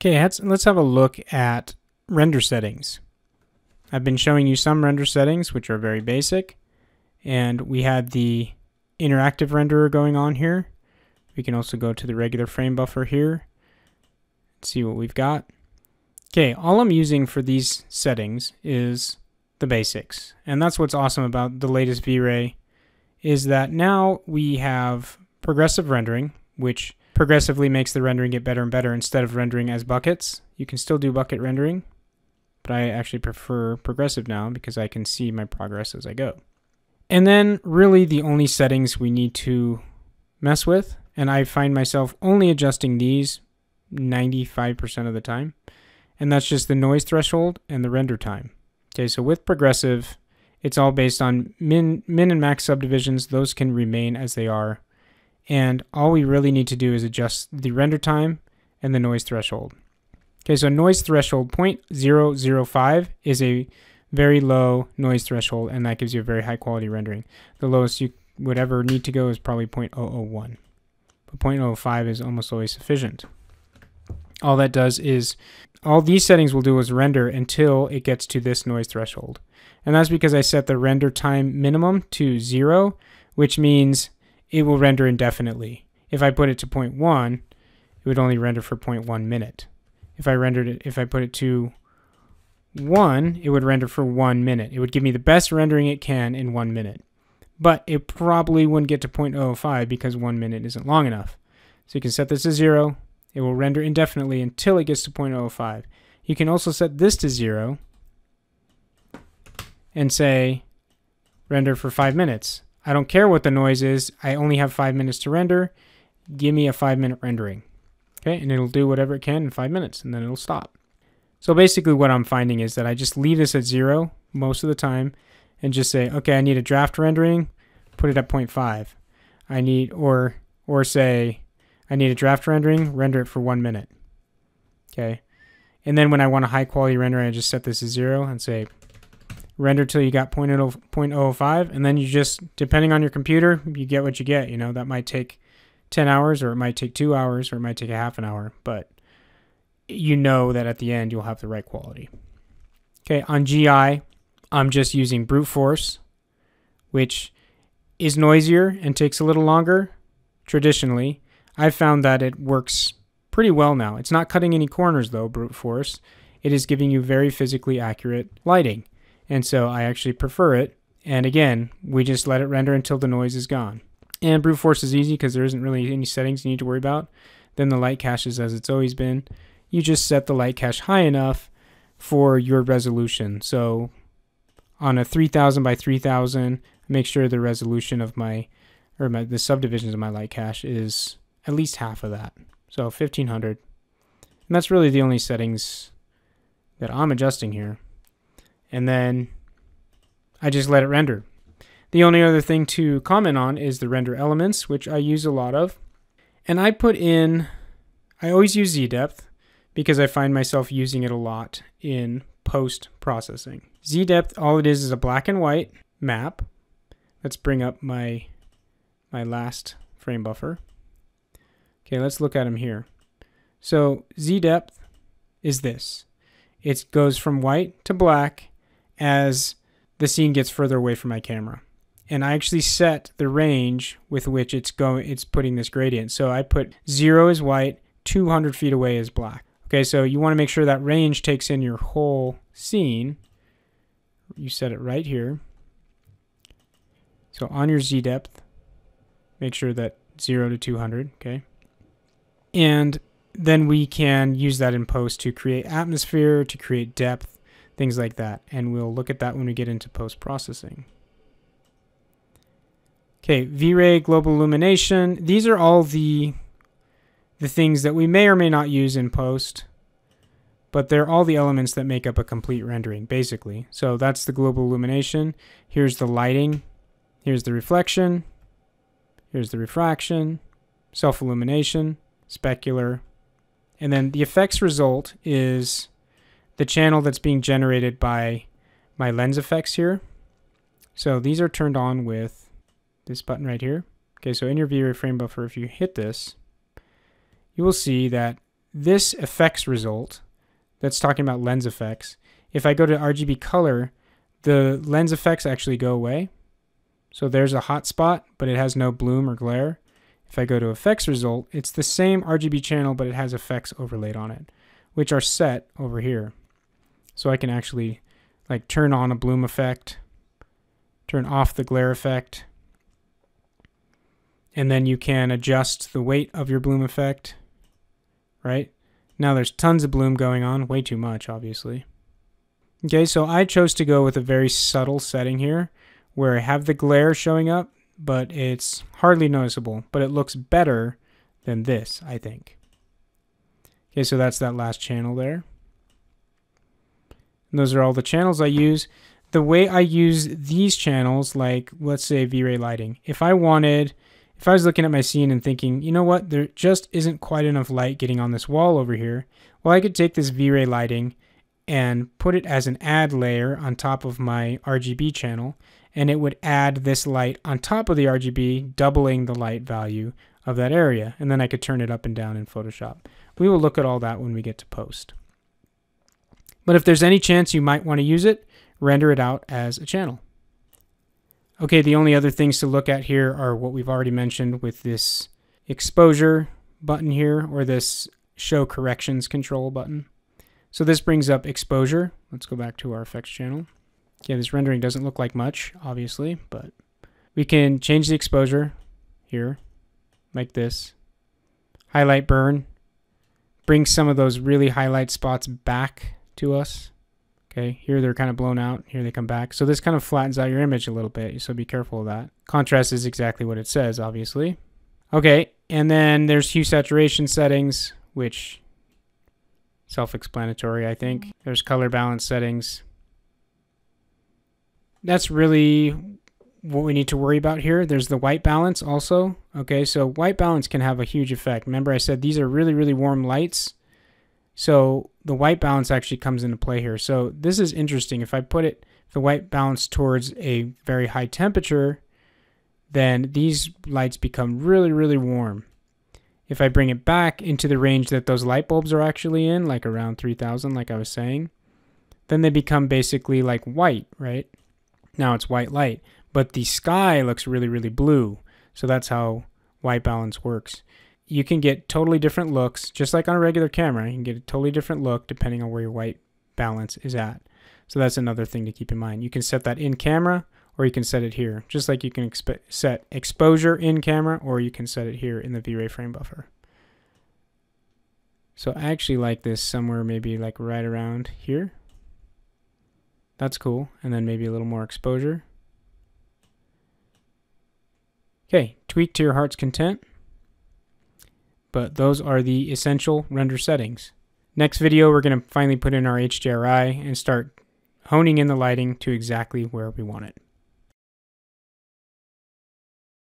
Okay, let's have a look at render settings. I've been showing you some render settings, which are very basic. And we had the interactive renderer going on here. We can also go to the regular frame buffer here. See what we've got. Okay, all I'm using for these settings is the basics. And that's what's awesome about the latest V-Ray is that now we have progressive rendering, which progressively makes the rendering get better and better instead of rendering as buckets. You can still do bucket rendering, but I actually prefer progressive now because I can see my progress as I go. And then really the only settings we need to mess with, and I find myself only adjusting these 95% of the time, and that's just the noise threshold and the render time. Okay, so with progressive, it's all based on min, min and max subdivisions. Those can remain as they are and all we really need to do is adjust the render time and the noise threshold. Okay, so noise threshold 0.005 is a very low noise threshold, and that gives you a very high quality rendering. The lowest you would ever need to go is probably 0.001, but 0.05 is almost always sufficient. All that does is, all these settings will do is render until it gets to this noise threshold. And that's because I set the render time minimum to zero, which means it will render indefinitely. If I put it to 0.1, it would only render for 0.1 minute. If I rendered it, if I put it to 1, it would render for 1 minute. It would give me the best rendering it can in 1 minute. But it probably wouldn't get to 0.05 because 1 minute isn't long enough. So you can set this to 0. It will render indefinitely until it gets to 0.05. You can also set this to 0 and say render for 5 minutes. I don't care what the noise is. I only have five minutes to render. Give me a five minute rendering. Okay, and it'll do whatever it can in five minutes and then it'll stop. So basically what I'm finding is that I just leave this at zero most of the time and just say, okay, I need a draft rendering, put it at 0.5. I need, or, or say, I need a draft rendering, render it for one minute. Okay. And then when I want a high quality render, I just set this to zero and say render till you got 0.005 and then you just depending on your computer you get what you get you know? That might take 10 hours or it might take two hours or it might take a half an hour but you know that at the end you'll have the right quality. Okay on gi i'm just using brute force which is noisier and takes a little longer. Traditionally i've found that it works pretty well now. It's not cutting any corners though brute force. It is giving you very physically accurate lighting and so I actually prefer it. And again, we just let it render until the noise is gone. And brute force is easy because there isn't really any settings you need to worry about. Then the light caches as it's always been. You just set the light cache high enough for your resolution. So on a 3000 by 3000, make sure the resolution of my, or my, the subdivisions of my light cache is at least half of that. So 1500. And that's really the only settings that I'm adjusting here and then I just let it render. The only other thing to comment on is the render elements, which I use a lot of. And I put in, I always use Z-depth because I find myself using it a lot in post-processing. Z-depth, all it is is a black and white map. Let's bring up my, my last frame buffer. Okay, let's look at them here. So Z-depth is this. It goes from white to black as the scene gets further away from my camera. And I actually set the range with which it's going it's putting this gradient. So I put 0 is white, 200 feet away is black. Okay, so you want to make sure that range takes in your whole scene. You set it right here. So on your Z depth, make sure that 0 to 200, okay? And then we can use that in post to create atmosphere, to create depth, things like that. And we'll look at that when we get into post-processing. Okay, V-Ray, global illumination. These are all the, the things that we may or may not use in post, but they're all the elements that make up a complete rendering, basically. So that's the global illumination. Here's the lighting. Here's the reflection. Here's the refraction, self-illumination, specular. And then the effects result is the channel that's being generated by my lens effects here. So these are turned on with this button right here. Okay, so in your V-Ray frame buffer, if you hit this, you will see that this effects result that's talking about lens effects, if I go to RGB color, the lens effects actually go away. So there's a hot spot, but it has no bloom or glare. If I go to effects result, it's the same RGB channel, but it has effects overlaid on it, which are set over here. So I can actually like turn on a bloom effect, turn off the glare effect, and then you can adjust the weight of your bloom effect, right? Now there's tons of bloom going on, way too much, obviously. Okay, so I chose to go with a very subtle setting here, where I have the glare showing up, but it's hardly noticeable, but it looks better than this, I think. Okay, so that's that last channel there. Those are all the channels I use. The way I use these channels, like let's say V-Ray lighting, if I wanted if I was looking at my scene and thinking, you know what, there just isn't quite enough light getting on this wall over here, well, I could take this V-Ray lighting and put it as an add layer on top of my RGB channel, and it would add this light on top of the RGB, doubling the light value of that area, and then I could turn it up and down in Photoshop. We will look at all that when we get to post. But if there's any chance you might want to use it, render it out as a channel. Okay, the only other things to look at here are what we've already mentioned with this exposure button here, or this show corrections control button. So this brings up exposure. Let's go back to our effects channel. Okay, this rendering doesn't look like much, obviously, but we can change the exposure here, like this. Highlight burn, bring some of those really highlight spots back to us. Okay, here they're kind of blown out, here they come back. So this kind of flattens out your image a little bit, so be careful of that. Contrast is exactly what it says, obviously. Okay, and then there's hue saturation settings, which self-explanatory, I think. Mm-hmm. There's color balance settings. That's really what we need to worry about here. There's the white balance also. Okay, so white balance can have a huge effect. Remember I said these are really, really warm lights. So the white balance actually comes into play here. So this is interesting. If I put it, the white balance towards a very high temperature, then these lights become really, really warm. If I bring it back into the range that those light bulbs are actually in, like around 3000, like I was saying, then they become basically like white, right? Now it's white light, but the sky looks really, really blue. So that's how white balance works you can get totally different looks, just like on a regular camera. You can get a totally different look depending on where your white balance is at. So that's another thing to keep in mind. You can set that in camera or you can set it here, just like you can exp set exposure in camera or you can set it here in the V-Ray frame buffer. So I actually like this somewhere maybe like right around here. That's cool. And then maybe a little more exposure. Okay, tweak to your heart's content but those are the essential render settings. Next video, we're going to finally put in our HDRI and start honing in the lighting to exactly where we want it.